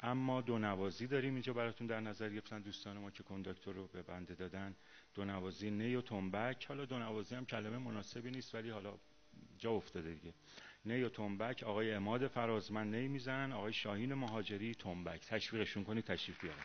اما دو نوازی داریم اینجا براتون در نظر گرفتن. دوستان ما که کنداکتور رو به بنده دادن دو نوازی نی و تنبک. حالا دو نوازی هم کلمه مناسبی نیست ولی حالا جا افتاده دیگه. نی و تنبک آقای اماد فرازمند نی می‌زنن آقای شاهین مهاجری تنبک. تشویقشون کنید تشریف بیارن.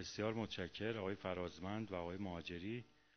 بسیار متشکر آقای فرازمند و آقای مهاجری.